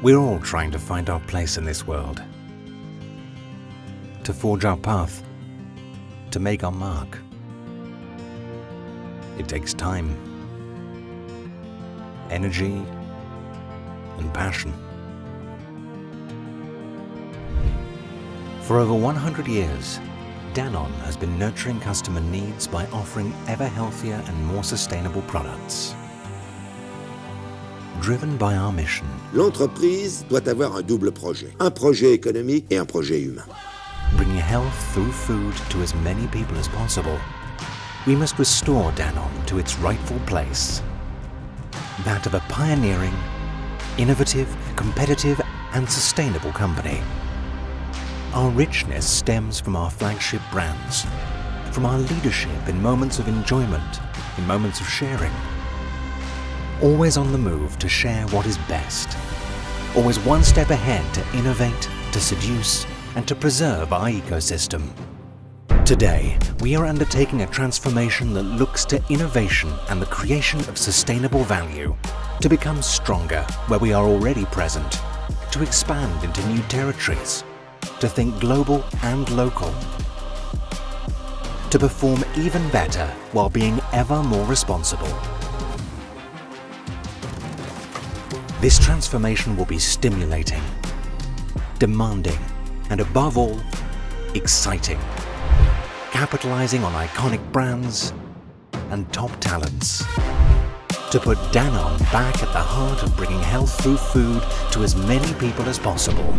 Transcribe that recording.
We're all trying to find our place in this world, to forge our path, to make our mark. It takes time, energy, and passion. For over 100 years, Danone has been nurturing customer needs by offering ever healthier and more sustainable products. Driven by our mission, L'entreprise doit avoir un double projet. Un projet économique et un projet humain. bringing health through food to as many people as possible, we must restore Danone to its rightful place. That of a pioneering, innovative, competitive and sustainable company. Our richness stems from our flagship brands, from our leadership in moments of enjoyment, in moments of sharing. Always on the move to share what is best. Always one step ahead to innovate, to seduce, and to preserve our ecosystem. Today, we are undertaking a transformation that looks to innovation and the creation of sustainable value, to become stronger where we are already present, to expand into new territories, to think global and local, to perform even better while being ever more responsible. This transformation will be stimulating, demanding, and above all, exciting. Capitalizing on iconic brands and top talents. To put Danone back at the heart of bringing health through food to as many people as possible.